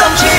nỗi buồn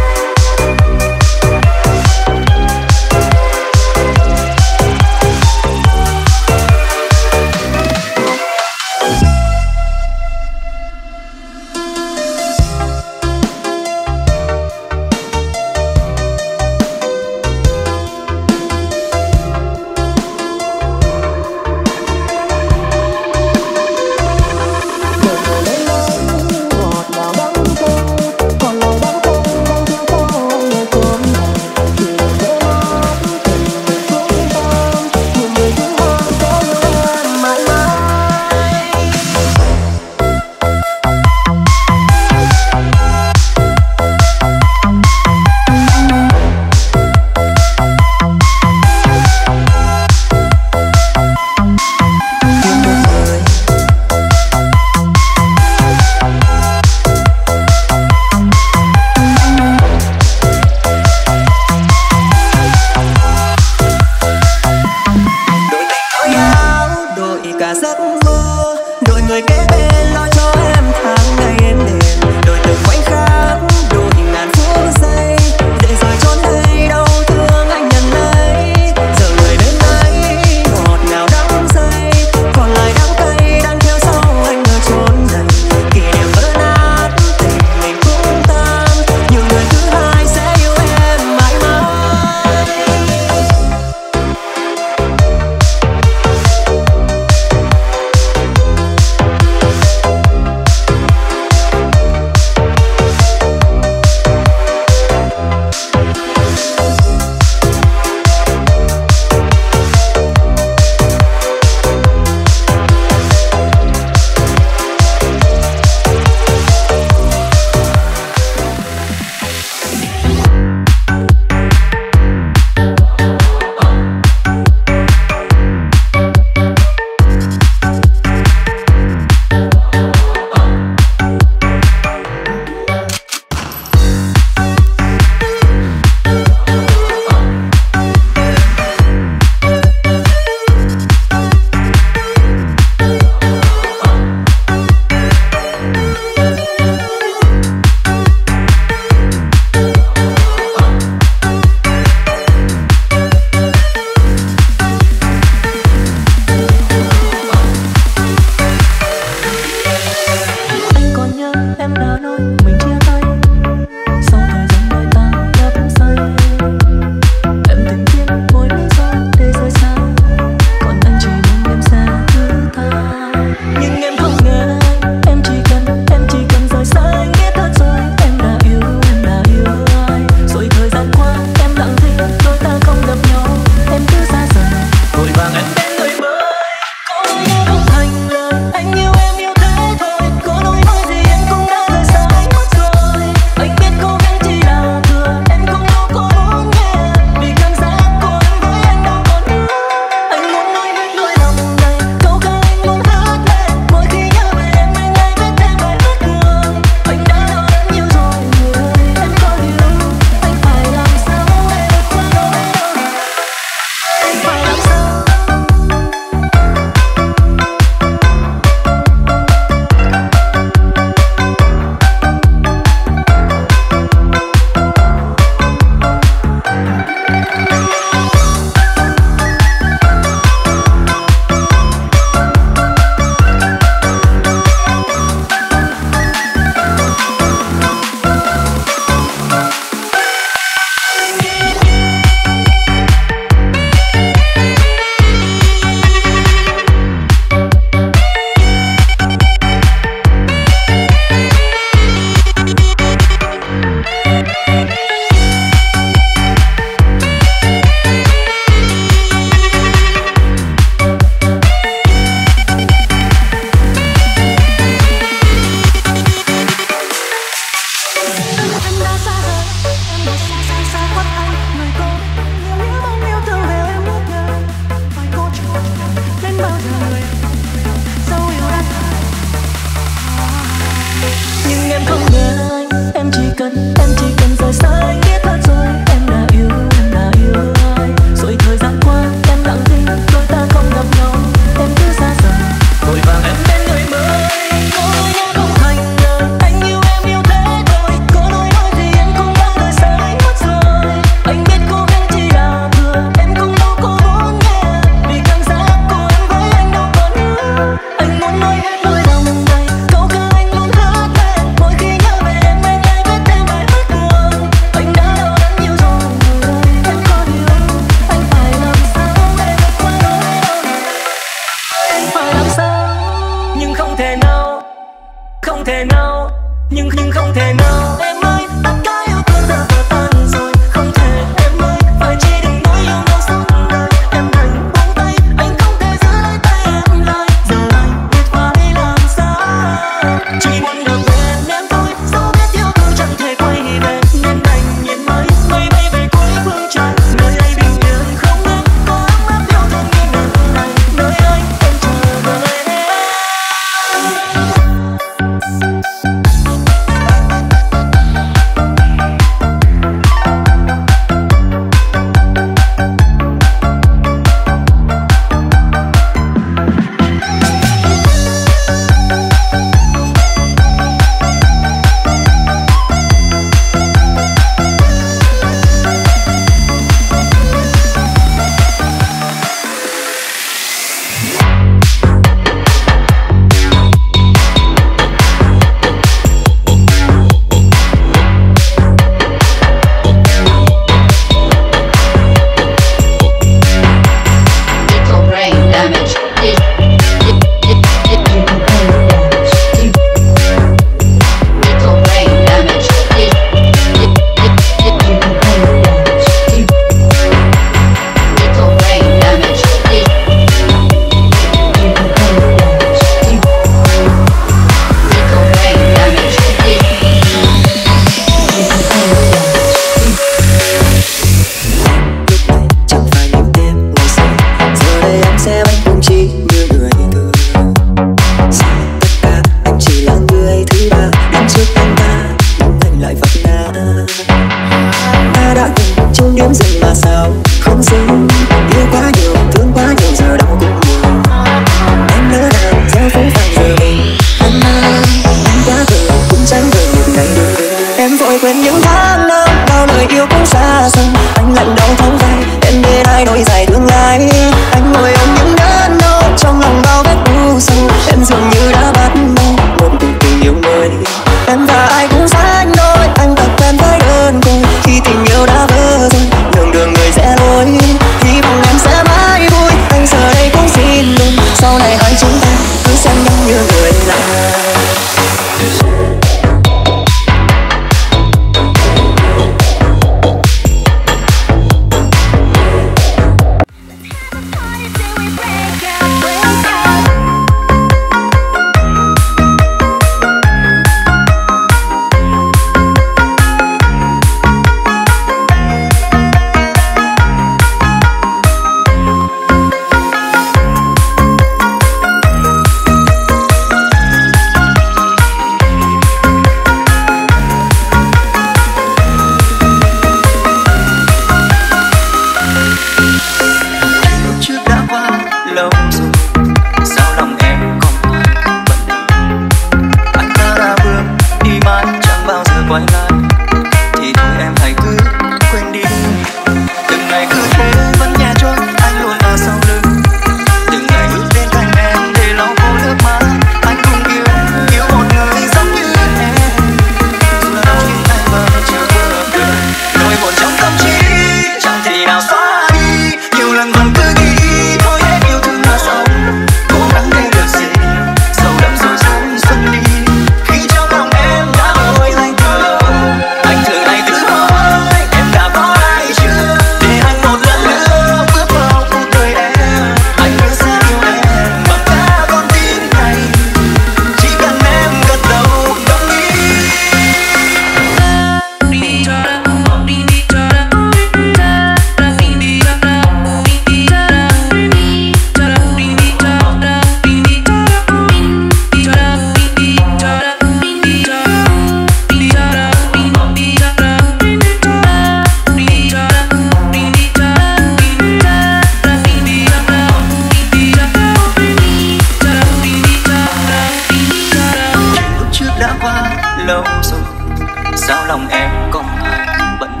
sao lòng em còn mãi bận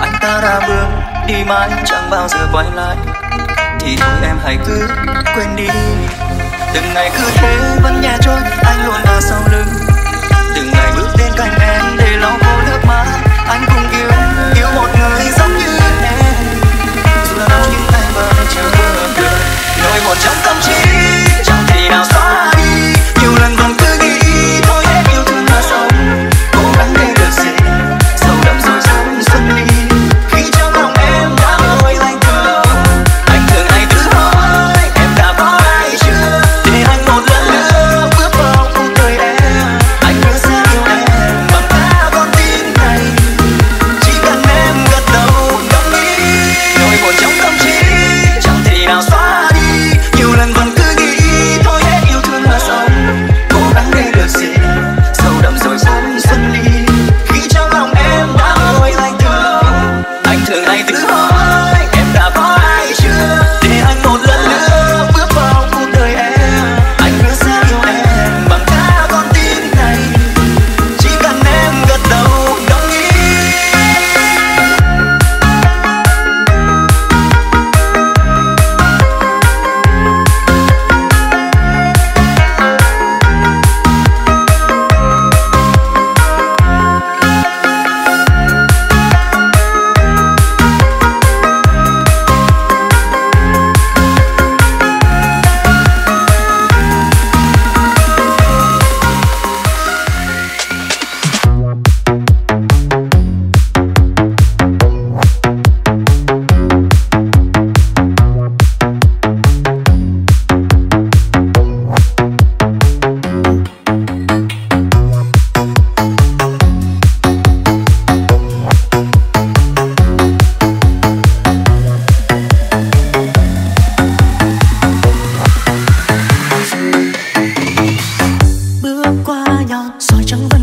anh ta đã bước đi mãi, chẳng bao giờ quay lại. Thì thôi em hãy cứ quên đi. Từng ngày cứ thế vẫn nhẹ trôi, anh luôn ở sau lưng. Từng ngày bước đến cạnh em để lau khô nước mắt. Anh cũng yêu yêu một người giống như em. Dù là đau nhưng anh vẫn chưa được nỗi buồn trong tâm trí. chẳng vấn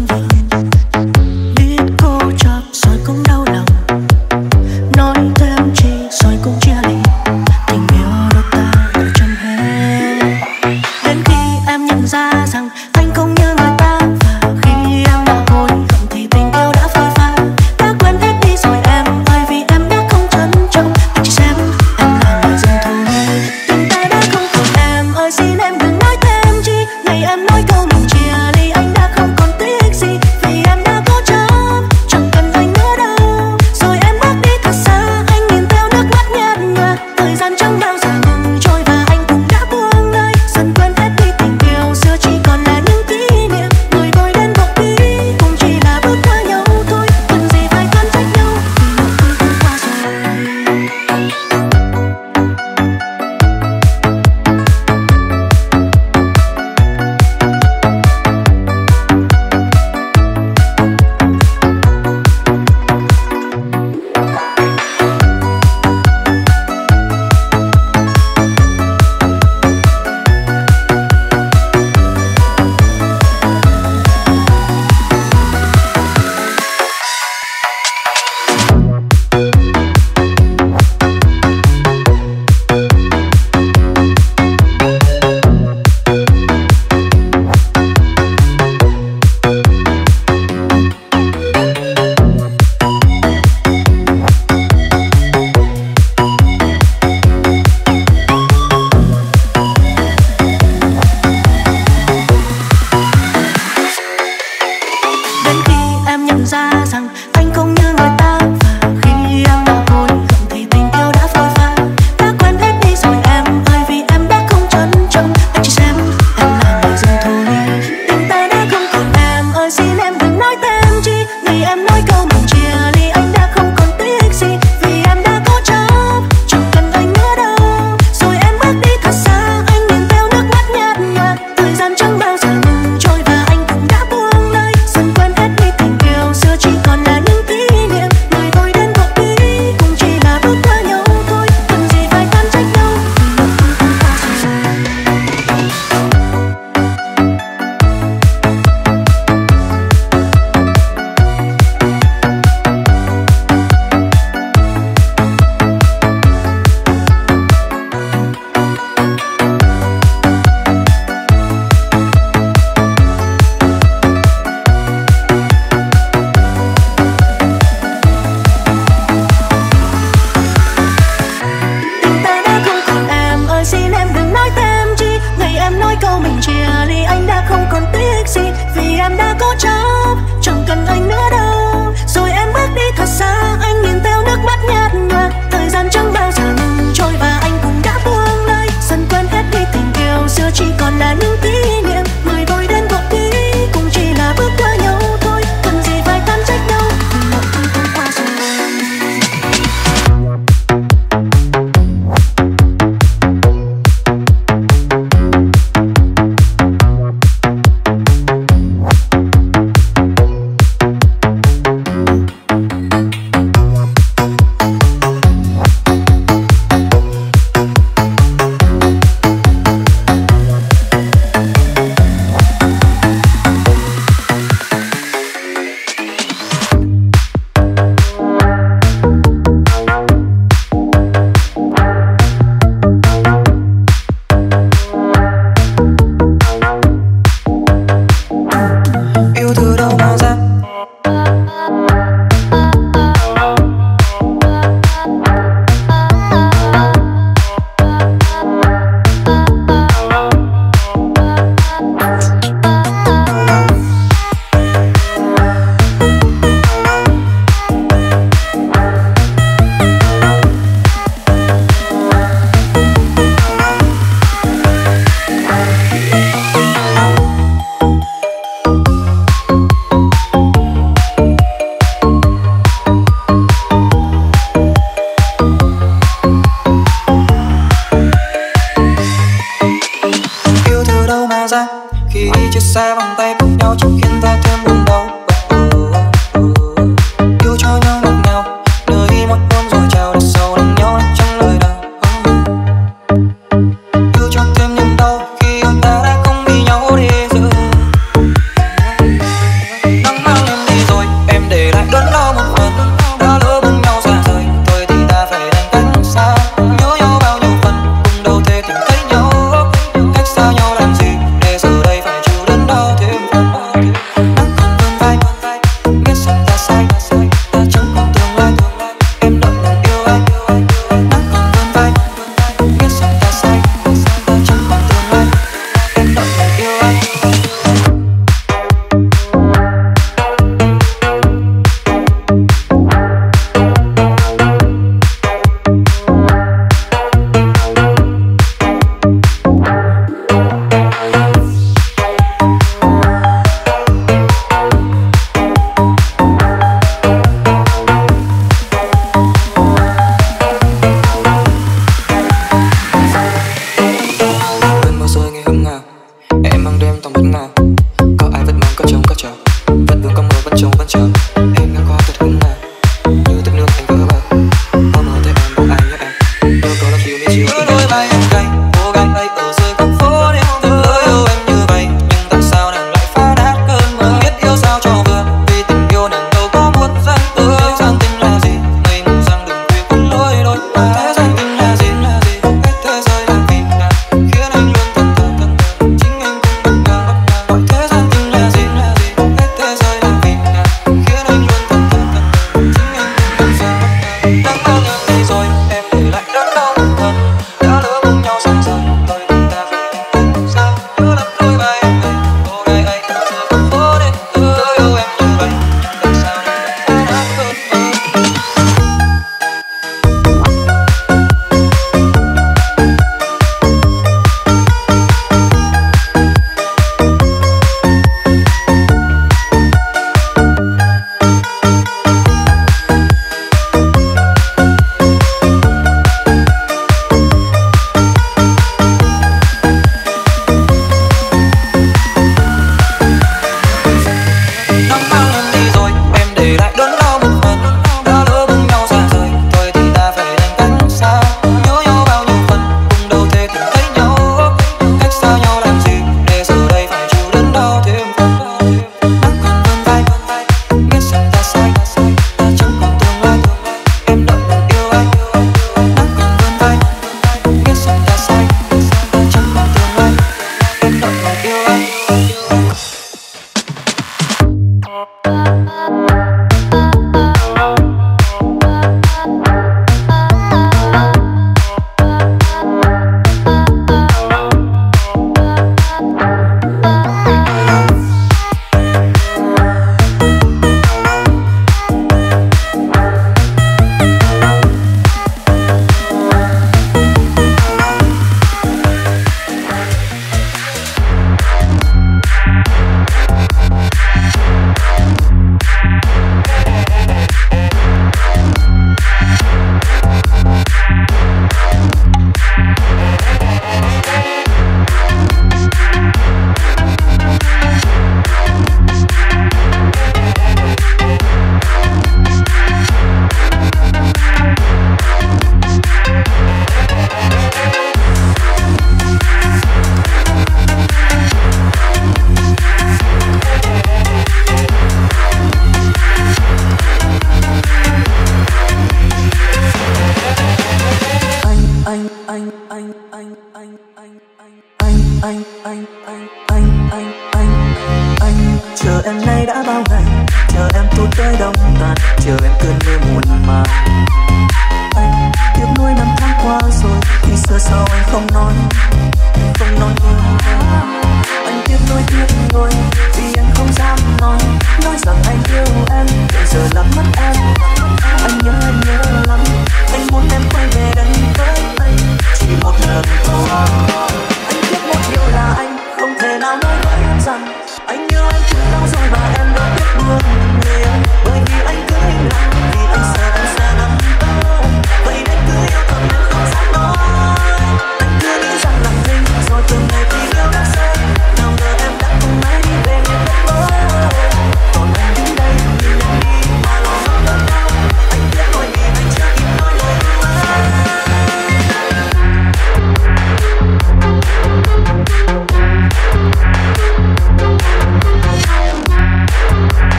khi đi chia xa vòng tay cùng nhau trong khiến ta